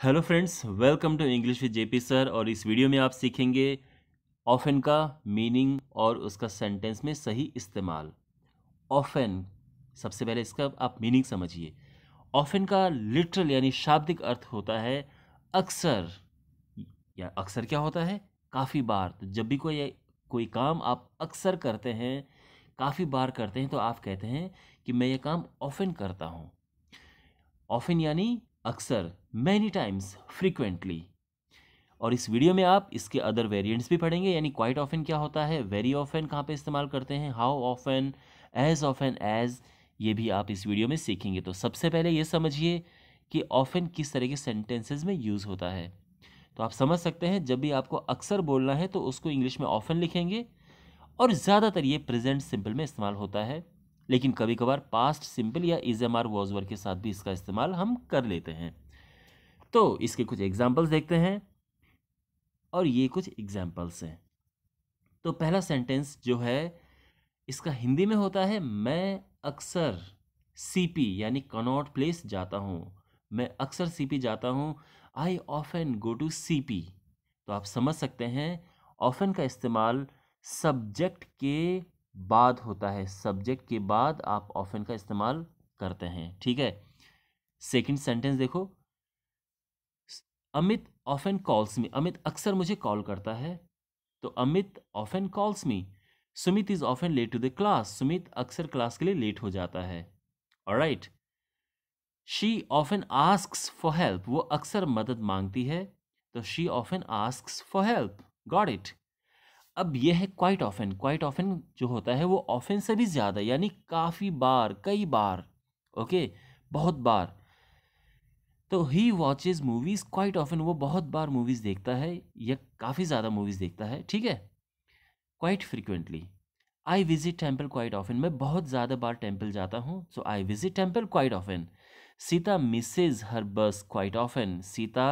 Hello friends, welcome to English with JP sir और इस video में आप सीखेंगे ऑफन का मीनिंग और उसका सेंटेंस में सही इस्तेमाल। ऑफन, सबसे पहले इसका आप मीनिंग समझिए। ऑफन का लिटरल यानी शाब्दिक अर्थ होता है अक्सर। या अक्सर क्या होता है? काफ़ी बार। तो जब भी कोई कोई काम आप अक्सर करते हैं, काफ़ी बार करते हैं तो आप कहते हैं कि मैं ये काम ऑफन करता हूँ। ऑफन यानी अक्सर मैनी टाइम्स फ्रीक्वेंटली और इस वीडियो में आप इसके अदर वेरिएंट्स भी पढ़ेंगे, यानी क्वाइट ऑफन क्या होता है वेरी ऑफन कहाँ पे इस्तेमाल करते हैं how often as often as ये भी आप इस वीडियो में सीखेंगे। तो सबसे पहले ये समझिए कि ऑफन किस तरह के सेंटेंसेज में यूज़ होता है। तो आप समझ सकते हैं, जब भी आपको अक्सर बोलना है तो उसको इंग्लिश में ऑफन लिखेंगे और ज़्यादातर ये प्रेजेंट सिंपल में इस्तेमाल होता है। लेकिन कभी कभार पास्ट सिंपल या is am are was were के साथ भी इसका इस्तेमाल हम कर लेते हैं। तो इसके कुछ एग्जाम्पल्स देखते हैं और ये कुछ एग्जाम्पल्स हैं। तो पहला सेंटेंस जो है, इसका हिंदी में होता है, मैं अक्सर सीपी यानी कनॉट प्लेस जाता हूँ। मैं अक्सर सीपी जाता हूँ। I often go to CP तो आप समझ सकते हैं ऑफन का इस्तेमाल सब्जेक्ट के बाद होता है। सब्जेक्ट के बाद आप ऑफन का इस्तेमाल करते हैं। ठीक है? सेकंड सेंटेंस देखो। Amit often calls me. Amit अक्सर मुझे कॉल करता है। तो Amit often calls me. Sumit is often late to the class. Sumit अक्सर क्लास के लिए लेट हो जाता है। और right she often ask for help वो अक्सर मदद मांगती है। तो she often ask for help got it अब यह है क्वाइट ऑफन क्वाइट ऑफन जो होता है वो ऑफन से भी ज़्यादा यानी काफ़ी बार कई बार ओके बहुत बार। तो he watches movies quite often वो बहुत बार मूवीज़ देखता है या काफ़ी ज़्यादा मूवीज़ देखता है ठीक है? Quite frequently I visit temple quite often मैं बहुत ज़्यादा बार टेंपल जाता हूँ so I visit temple quite often Sita misses her bus quite often Sita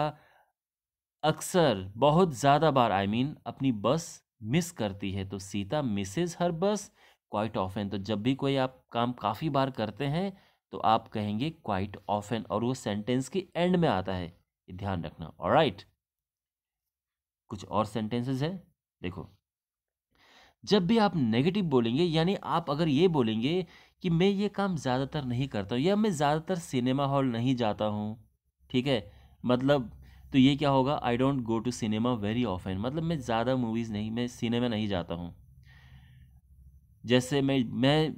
अक्सर बहुत ज़्यादा बार आई I मीन mean, अपनी बस मिस करती है तो Sita misses her bus quite often तो जब भी कोई आप काम काफ़ी बार करते हैं तो आप कहेंगे क्वाइट ऑफन और वो सेंटेंस के एंड में आता है। ध्यान रखना। और राइट कुछ और सेंटेंसेस है? देखो। जब भी आप नेगेटिव बोलेंगे, यानी आप अगर ये बोलेंगे कि मैं ये काम ज़्यादातर नहीं करता हूँ या मैं ज़्यादातर सिनेमा हॉल नहीं जाता हूँ, ठीक है? मतलब तो ये क्या होगा? I don't go to cinema very often मतलब मैं ज़्यादा मूवीज़ नहीं, मैं सिनेमा नहीं जाता हूँ। जैसे मैं मैं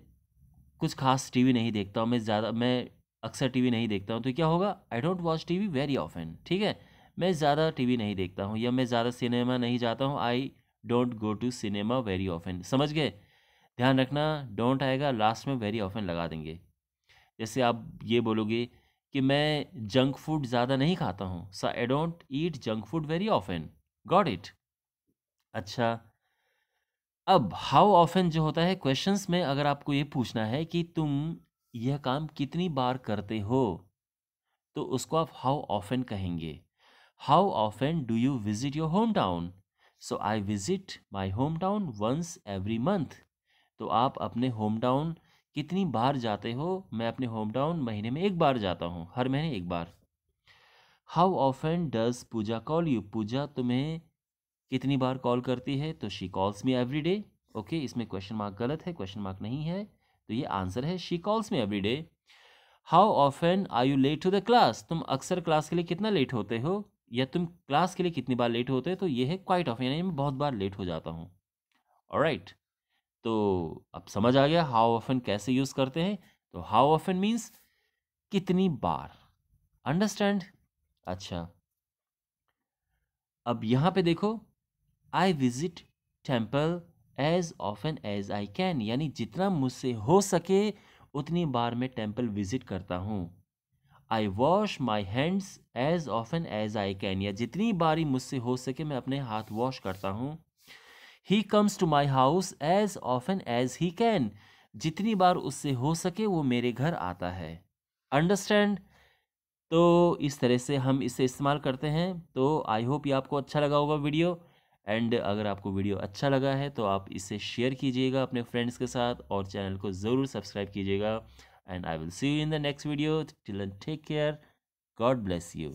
कुछ खास टीवी नहीं देखता हूँ, मैं ज़्यादा, मैं अक्सर टीवी नहीं देखता हूँ तो क्या होगा? I don't watch TV very often ठीक है? मैं ज़्यादा टीवी नहीं देखता हूँ या मैं ज़्यादा सिनेमा नहीं जाता हूँ I don't go to cinema very often समझ गए? ध्यान रखना डोंट आएगा लास्ट में वेरी ऑफन लगा देंगे। जैसे आप ये बोलोगे कि मैं जंक फ़ूड ज़्यादा नहीं खाता हूँ। So I don't eat junk food very often got it अच्छा। अब हाउ ऑफन जो होता है क्वेश्चंस में अगर आपको ये पूछना है कि तुम यह काम कितनी बार करते हो तो उसको आप हाउ ऑफन कहेंगे। How often do you visit your home town so I visit my home town once every month तो आप अपने होम टाउन कितनी बार जाते हो? मैं अपने होम टाउन महीने में एक बार जाता हूँ, हर महीने एक बार। How often does Puja call you Puja तुम्हें कितनी बार कॉल करती है? तो she calls me every day okay इसमें क्वेश्चन मार्क गलत है क्वेश्चन मार्क नहीं है तो ये आंसर है she calls me every day how often are you late to the class तुम अक्सर क्लास के लिए कितना लेट होते हो? या तुम क्लास के लिए कितनी बार लेट होते हो? तो ये है क्वाइट ऑफन यानी मैं बहुत बार लेट हो जाता हूँ। राइट तो अब समझ आ गया हाउ ऑफन कैसे यूज़ करते हैं। तो हाउ ऑफन मीन्स कितनी बार। अंडरस्टैंड अच्छा। अब यहाँ पे देखो I visit temple as often as I can यानी जितना मुझसे हो सके उतनी बार मैं टेंपल विज़िट करता हूँ। I wash my hands as often as I can या जितनी बारी मुझसे हो सके मैं अपने हाथ वॉश करता हूँ। He comes to my house as often as he can जितनी बार उससे हो सके वो मेरे घर आता है। अंडरस्टैंड तो इस तरह से हम इसे इस्तेमाल करते हैं। तो आई होप ये आपको अच्छा लगा होगा वीडियो। एंड अगर आपको वीडियो अच्छा लगा है तो आप इसे शेयर कीजिएगा अपने फ्रेंड्स के साथ और चैनल को ज़रूर सब्सक्राइब कीजिएगा। And I will see you in the next video till take care God bless you